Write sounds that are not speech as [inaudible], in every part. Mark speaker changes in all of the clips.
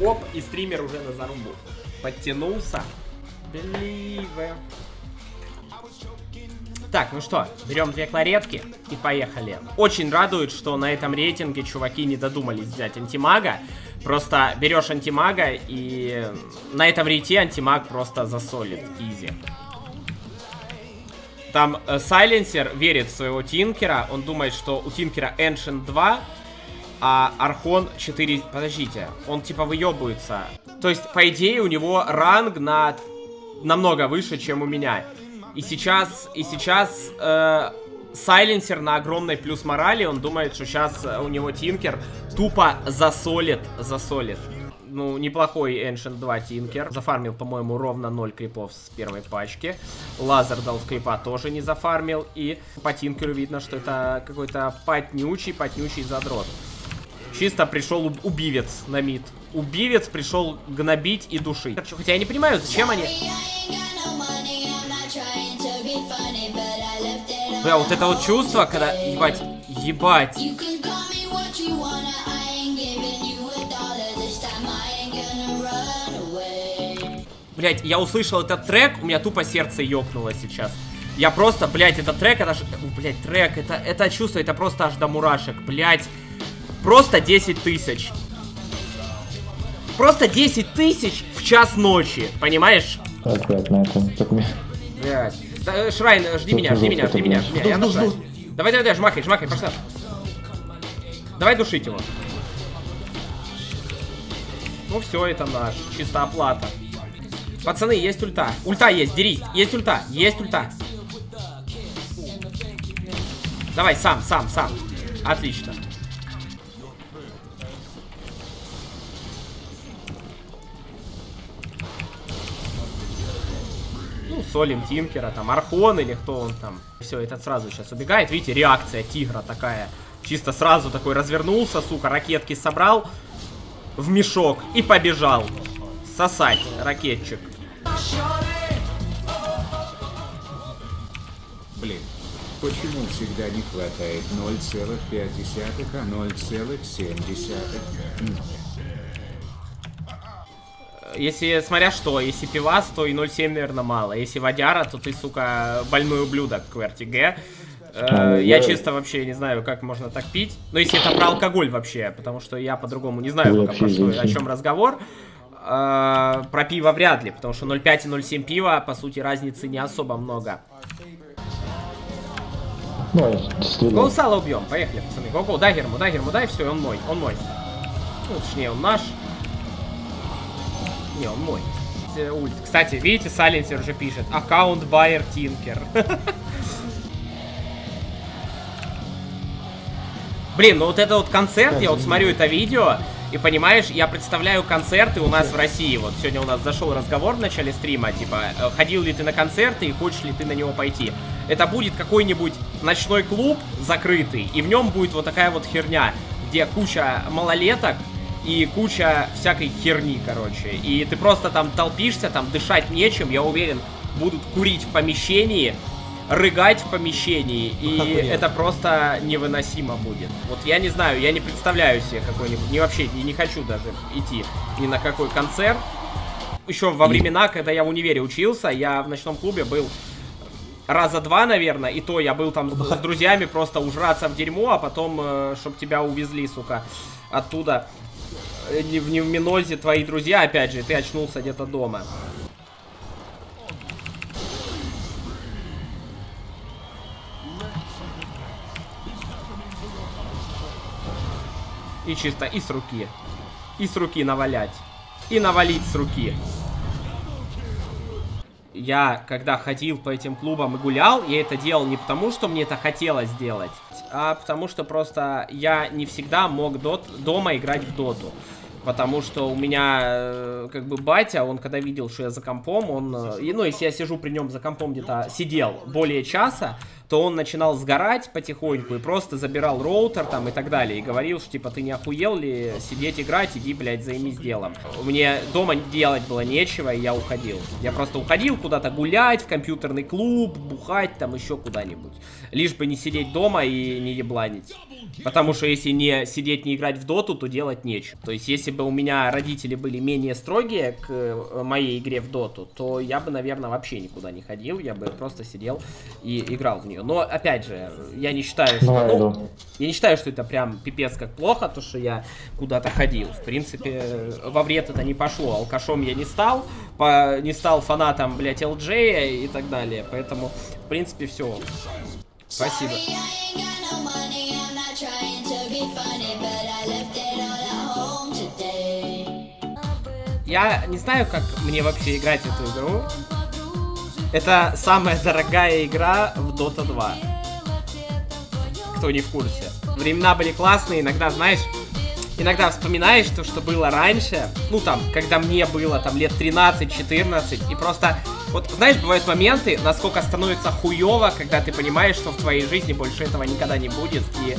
Speaker 1: Оп, и стример уже на зарубу. Подтянулся. Беливе. Так, ну что, берем две кларетки и поехали. Очень радует, что на этом рейтинге чуваки не додумались взять антимага. Просто берешь антимага и на этом рейте антимаг просто засолит. Изи. Там э, Сайленсер верит в своего Тинкера. Он думает, что у Тинкера Ancient 2, а Архон 4... Подождите, он типа выебывается. То есть, по идее, у него ранг на... намного выше, чем у меня. И сейчас, и сейчас э, Сайленсер на огромной плюс морали, он думает, что сейчас у него Тинкер тупо засолит, засолит. Ну, неплохой Ancient 2 Тинкер. Зафармил, по-моему, ровно 0 крипов с первой пачки. Лазер дал крипа тоже не зафармил. И по Тинкеру видно, что это какой-то потнючий, потнючий задрот. Чисто пришел убивец на мид. Убивец пришел гнобить и душить. Хотя я не понимаю, зачем они... Бля, вот это вот чувство, когда... Ебать, ебать. Блять, я услышал этот трек, у меня тупо сердце ёкнуло сейчас. Я просто, блять, этот трек, это ж... Блять, трек, это, это чувство, это просто аж до мурашек, блять. Просто 10 тысяч. Просто 10 тысяч в час ночи, понимаешь?
Speaker 2: Так, блядь, на этом. Так мне...
Speaker 1: Блять. Да, э, Шрайн, э, жди меня, жди меня, жди меня, жди меня. Я на Шрайн. Давай, давай, давай, жмакай, жмакай, пошла. Давай душить его. Ну все, это наш. Чисто оплата. Пацаны, есть ульта. Ульта есть, дерись. Есть ульта, есть ульта. Давай, сам, сам, сам. Отлично. Солим Тинкера, там, Архон или кто он там. Все, этот сразу сейчас убегает. Видите, реакция тигра такая. Чисто сразу такой развернулся, сука, ракетки собрал в мешок и побежал сосать ракетчик.
Speaker 3: Блин, почему всегда не хватает 0,5, а 0,7?
Speaker 1: Если, смотря что, если пивас, то и 0,7, наверное, мало. Если водяра, то ты, сука, больной ублюдок, QRTG.
Speaker 2: А,
Speaker 1: Э, я
Speaker 2: я-
Speaker 1: чисто вообще не знаю, как можно так пить. Но если это про алкоголь вообще, потому что я по-другому не знаю, пока про что, о чем разговор. Э, про пиво вряд ли, потому что 0,5 и 0,7 пива, по сути, разницы не особо много.
Speaker 2: Ну.
Speaker 1: Гоусала убьем, поехали, пацаны. Го-го, дай герму, дай герму, дай, все, он мой, он мой. Ну, точнее, он наш. Не, он мой. Ульт. Кстати, видите, Сайленсер уже пишет. Аккаунт Байер Тинкер. [laughs] Блин, ну вот это вот концерт, я вот смотрю это видео, и понимаешь, я представляю концерты у нас в России. Вот сегодня у нас зашел разговор в начале стрима, типа, э, ходил ли ты на концерты и хочешь ли ты на него пойти. Это будет какой-нибудь ночной клуб закрытый, и в нем будет вот такая вот херня, где куча малолеток и куча всякой херни, короче. И ты просто там толпишься, там дышать нечем, я уверен, будут курить в помещении, рыгать в помещении, и это просто невыносимо будет. Вот я не знаю, я не представляю себе какой-нибудь, не вообще, не, не хочу даже идти ни на какой концерт. Еще во времена, когда я в универе учился, я в ночном клубе был раза два, наверное, и то я был там с, с друзьями просто ужраться в дерьмо, а потом, чтобы тебя увезли, сука, оттуда. Э, Не в, не в Минозе твои друзья, опять же, ты очнулся где-то дома. И чисто, и с руки. И с руки навалять. И навалить с руки. Я, когда ходил по этим клубам и гулял, я это делал не потому, что мне это хотелось сделать, а потому что просто я не всегда мог дот, дома играть в доту. Потому что у меня, э, как бы, батя, он когда видел, что я за компом, он, э, и, ну, если я сижу при нем за компом где-то, сидел более часа, то он начинал сгорать потихоньку и просто забирал роутер там и так далее. И говорил, что типа ты не охуел ли сидеть играть, иди, блядь, займись делом. Мне дома делать было нечего, и я уходил. Я просто уходил куда-то гулять, в компьютерный клуб, бухать там еще куда-нибудь. Лишь бы не сидеть дома и не ебланить. Потому что если не сидеть, не играть в доту, то делать нечего. То есть, если бы у меня родители были менее строгие к э, моей игре в доту, то я бы, наверное, вообще никуда не ходил. Я бы просто сидел и играл в нее. Но, опять же, я не считаю, что...
Speaker 2: Давай,
Speaker 1: ну,
Speaker 2: иду.
Speaker 1: я не считаю, что это прям пипец как плохо, то, что я куда-то ходил. В принципе, во вред это не пошло. Алкашом я не стал, по, не стал фанатом, блядь, LJ и так далее. Поэтому, в принципе, все. Спасибо. Я не знаю, как мне вообще играть эту игру. Это самая дорогая игра в Dota 2. Кто не в курсе. Времена были классные, иногда, знаешь, иногда вспоминаешь то, что было раньше, ну там, когда мне было там лет 13-14, и просто, вот знаешь, бывают моменты, насколько становится хуево, когда ты понимаешь, что в твоей жизни больше этого никогда не будет, и,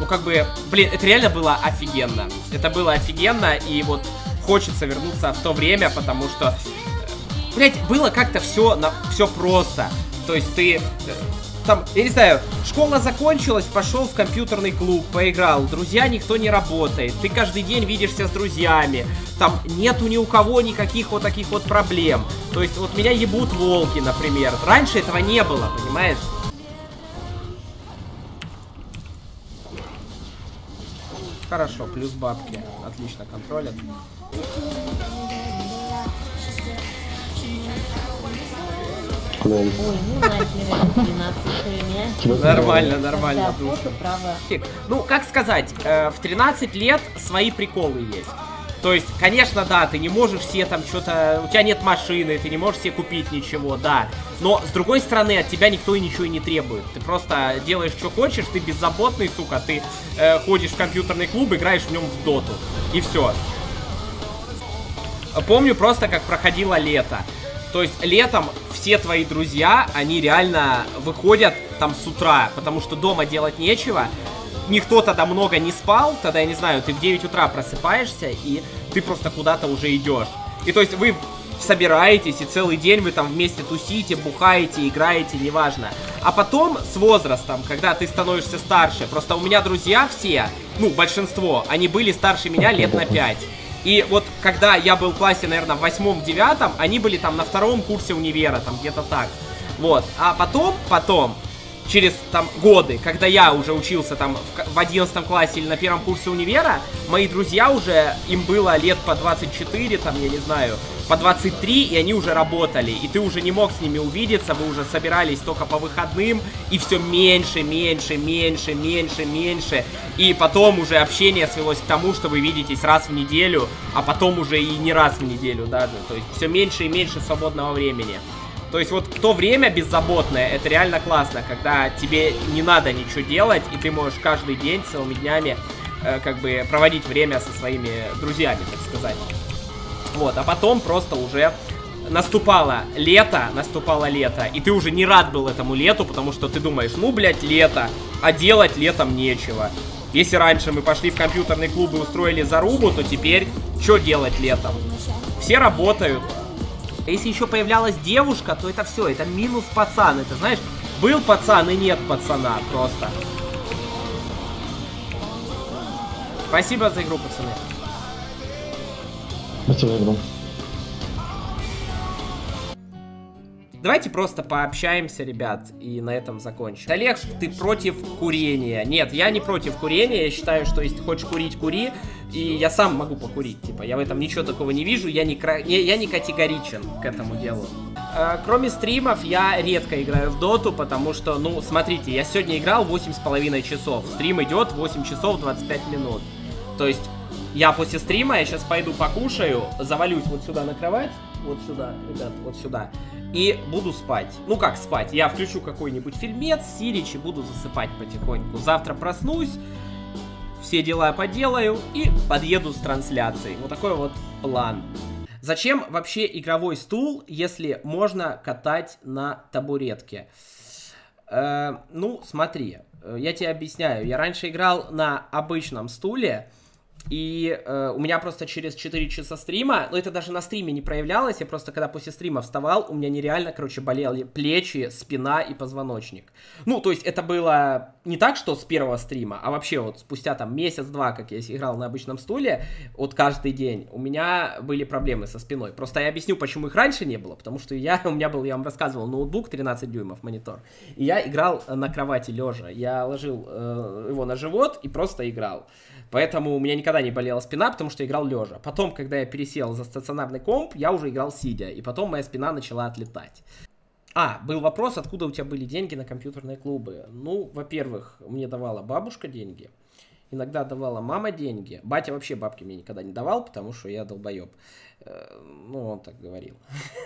Speaker 1: ну как бы, блин, это реально было офигенно, это было офигенно, и вот хочется вернуться в то время, потому что, блять, было как-то все, на, все просто, то есть ты... э, там, я не знаю, школа закончилась, пошел в компьютерный клуб, поиграл, друзья никто не работает, ты каждый день видишься с друзьями, там нету ни у кого никаких вот таких вот проблем. То есть вот меня ебут волки, например. Раньше этого не было, понимаешь? Хорошо, плюс бабки. Отлично контролят.
Speaker 2: Лол.
Speaker 4: Ой, знаете ли, 12 меня.
Speaker 2: Тебя
Speaker 1: Нормально, нормально. Ну, как сказать, э, в 13 лет свои приколы есть. То есть, конечно, да, ты не можешь себе там что-то... У тебя нет машины, ты не можешь себе купить ничего, да. Но, с другой стороны, от тебя никто и ничего и не требует. Ты просто делаешь, что хочешь, ты беззаботный, сука, ты э, ходишь в компьютерный клуб, играешь в нем в доту. И все. Помню просто, как проходило лето. То есть летом все твои друзья, они реально выходят там с утра, потому что дома делать нечего. Никто тогда много не спал, тогда, я не знаю, ты в 9 утра просыпаешься, и ты просто куда-то уже идешь. И то есть вы собираетесь, и целый день вы там вместе тусите, бухаете, играете, неважно. А потом, с возрастом, когда ты становишься старше, просто у меня друзья все, ну, большинство, они были старше меня лет на 5. И вот когда я был в классе, наверное, в восьмом-девятом, они были там на втором курсе универа, там где-то так. Вот. А потом, потом, через там годы, когда я уже учился там в, в 11 классе или на первом курсе универа, мои друзья уже, им было лет по 24, там, я не знаю, по 23, и они уже работали, и ты уже не мог с ними увидеться, вы уже собирались только по выходным, и все меньше, меньше, меньше, меньше, меньше, и потом уже общение свелось к тому, что вы видитесь раз в неделю, а потом уже и не раз в неделю даже, то есть все меньше и меньше свободного времени. То есть вот то время беззаботное, это реально классно, когда тебе не надо ничего делать, и ты можешь каждый день целыми днями э, как бы проводить время со своими друзьями, так сказать. Вот, а потом просто уже наступало лето, наступало лето, и ты уже не рад был этому лету, потому что ты думаешь, ну, блядь, лето, а делать летом нечего. Если раньше мы пошли в компьютерный клуб и устроили зарубу, то теперь что делать летом? Все работают, а если еще появлялась девушка, то это все, это минус пацан. Это знаешь, был пацан и нет пацана просто. Спасибо за игру, пацаны.
Speaker 2: Спасибо за игру.
Speaker 1: Давайте просто пообщаемся, ребят, и на этом закончим. Олег, ты против курения? Нет, я не против курения. Я считаю, что если ты хочешь курить, кури. И я сам могу покурить. Типа, я в этом ничего такого не вижу. Я не, кра- не- я не категоричен к этому делу. Э, кроме стримов, я редко играю в доту, потому что, ну, смотрите, я сегодня играл 8,5 часов. Стрим идет 8 часов 25 минут. То есть, я после стрима, я сейчас пойду покушаю, завалюсь вот сюда на кровать, вот сюда, ребят, вот сюда, и буду спать. Ну как спать? Я включу какой-нибудь фильмец, Сирич и буду засыпать потихоньку. Завтра проснусь, все дела поделаю и подъеду с трансляцией. Вот такой вот план. Зачем вообще игровой стул, если можно катать на табуретке? Э, ну, смотри, э, я тебе объясняю. Я раньше играл на обычном стуле, и э, у меня просто через 4 часа стрима, ну это даже на стриме не проявлялось, я просто когда после стрима вставал, у меня нереально, короче, болели плечи, спина и позвоночник. Ну, то есть это было не так, что с первого стрима, а вообще вот спустя там месяц-два, как я играл на обычном стуле, вот каждый день, у меня были проблемы со спиной. Просто я объясню, почему их раньше не было, потому что я, [laughs] у меня был, я вам рассказывал, ноутбук 13 дюймов, монитор, и я играл на кровати лежа. Я ложил э, его на живот и просто играл. Поэтому у меня никогда не болела спина, потому что играл лежа. Потом, когда я пересел за стационарный комп, я уже играл сидя. И потом моя спина начала отлетать. А, был вопрос, откуда у тебя были деньги на компьютерные клубы. Ну, во-первых, мне давала бабушка деньги. Иногда давала мама деньги. Батя вообще бабки мне никогда не давал, потому что я долбоеб. Э, ну, он так говорил.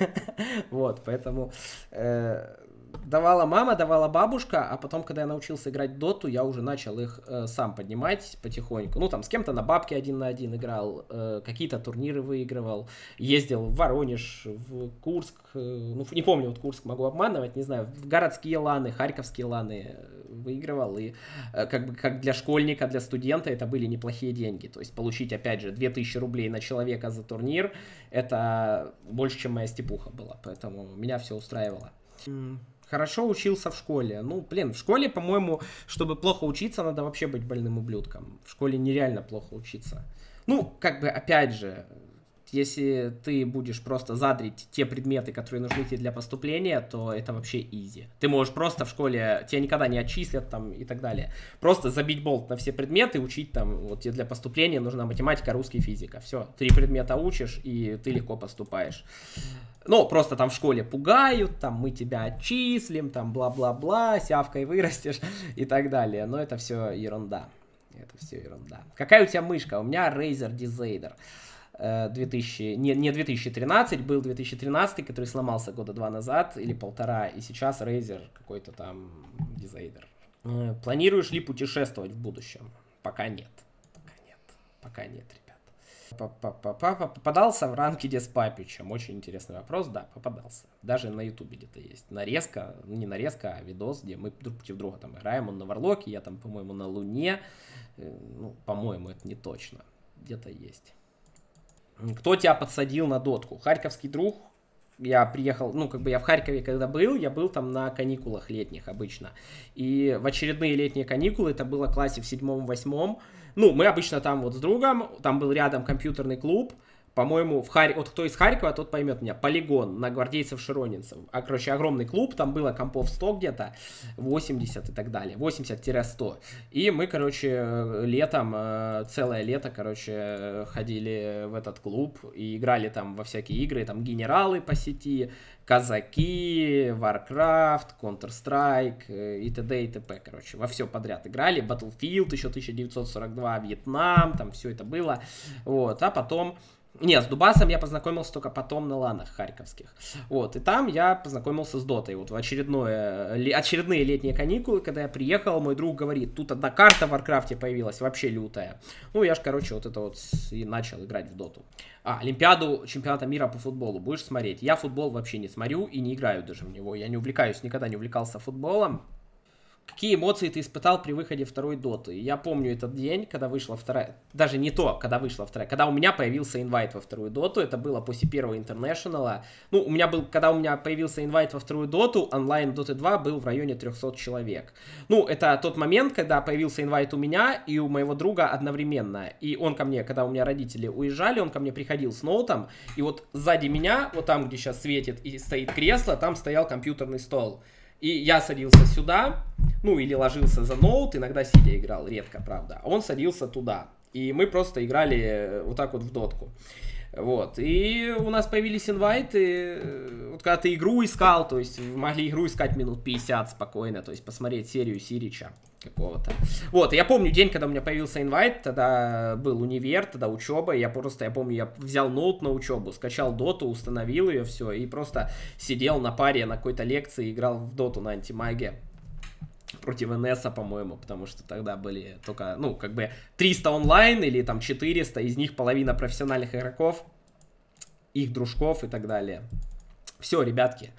Speaker 1: [laughs] Вот, поэтому э, давала мама, давала бабушка, а потом, когда я научился играть доту, я уже начал их э, сам поднимать потихоньку. Ну, там, с кем-то на бабке один на один играл, э, какие-то турниры выигрывал, ездил в Воронеж, в Курск, э, ну, не помню, вот Курск могу обманывать, не знаю, в городские ланы, харьковские ланы выигрывал, и э, как бы как для школьника, для студента это были неплохие деньги. То есть получить, опять же, 2000 рублей на человека за турнир, это больше, чем моя степуха была, поэтому меня все устраивало. Хорошо учился в школе. Ну, блин, в школе, по-моему, чтобы плохо учиться, надо вообще быть больным ублюдком. В школе нереально плохо учиться. Ну, как бы, опять же, если ты будешь просто задрить те предметы, которые нужны тебе для поступления, то это вообще изи. Ты можешь просто в школе, тебя никогда не отчислят там и так далее. Просто забить болт на все предметы, учить там, вот тебе для поступления нужна математика, русский, физика. Все, три предмета учишь, и ты легко поступаешь. Ну, просто там в школе пугают, там мы тебя отчислим, там бла-бла-бла, сявкой вырастешь [laughs] и так далее. Но это все ерунда. Это все ерунда. Какая у тебя мышка? У меня Razer Decider. 2000, не, не 2013, был 2013, который сломался года два назад или полтора, и сейчас Razer какой-то там Decider. Э, планируешь ли путешествовать в будущем? Пока нет. Пока нет. Пока нет, ребят. Попадался в ранкеде с Папичем. Очень интересный вопрос. Да, попадался. Даже на ютубе где-то есть нарезка, ну не нарезка, а видос, где мы друг против друга там играем. Он на Варлоке, я там, по-моему, на Луне. Э, ну, по-моему, это не точно. Где-то есть. Кто тебя подсадил на дотку? Харьковский друг. Я приехал, ну, как бы я в Харькове когда был, я был там на каникулах летних обычно. И в очередные летние каникулы, это было в классе в седьмом-восьмом, ну, мы обычно там вот с другом, там был рядом компьютерный клуб, по-моему, в Харь... вот кто из Харькова, тот поймет меня, полигон на гвардейцев Широнинцев. А, короче, огромный клуб, там было компов 100 где-то, 80 и так далее, 80-100. И мы, короче, летом, э, целое лето, короче, ходили в этот клуб и играли там во всякие игры, там генералы по сети, казаки, Warcraft, Counter-Strike э, и т.д. и т.п. Короче, во все подряд играли. Battlefield еще 1942, Вьетнам, там все это было. Вот, а потом нет, с Дубасом я познакомился только потом на ланах харьковских. Вот, и там я познакомился с Дотой. Вот в очередное, очередные летние каникулы, когда я приехал, мой друг говорит, тут одна карта в Варкрафте появилась, вообще лютая. Ну, я ж, короче, вот это вот и начал играть в Доту. А, Олимпиаду чемпионата мира по футболу будешь смотреть? Я футбол вообще не смотрю и не играю даже в него. Я не увлекаюсь, никогда не увлекался футболом. Какие эмоции ты испытал при выходе второй доты? Я помню этот день, когда вышла вторая... Даже не то, когда вышла вторая. Когда у меня появился invite во вторую доту. Это было после первого International а. Ну, у меня был... Когда у меня появился инвайт во вторую доту, онлайн доты 2 был в районе 300 человек. Ну, это тот момент, когда появился инвайт у меня и у моего друга одновременно. И он ко мне, когда у меня родители уезжали, он ко мне приходил с ноутом. И вот сзади меня, вот там, где сейчас светит и стоит кресло, там стоял компьютерный стол. И я садился сюда, ну или ложился за ноут, иногда сидя играл, редко, правда. А он садился туда. И мы просто играли э, вот так вот в дотку. Вот. И у нас появились инвайты. Вот когда ты игру искал, то есть могли игру искать минут 50 спокойно, то есть посмотреть серию Сирича какого-то. Вот, я помню день, когда у меня появился инвайт, тогда был универ, тогда учеба, я просто, я помню, я взял ноут на учебу, скачал доту, установил ее, все, и просто сидел на паре на какой-то лекции, играл в доту на антимаге против НСа, по-моему, потому что тогда были только, ну, как бы 300 онлайн или там 400, из них половина профессиональных игроков, их дружков и так далее. Все, ребятки,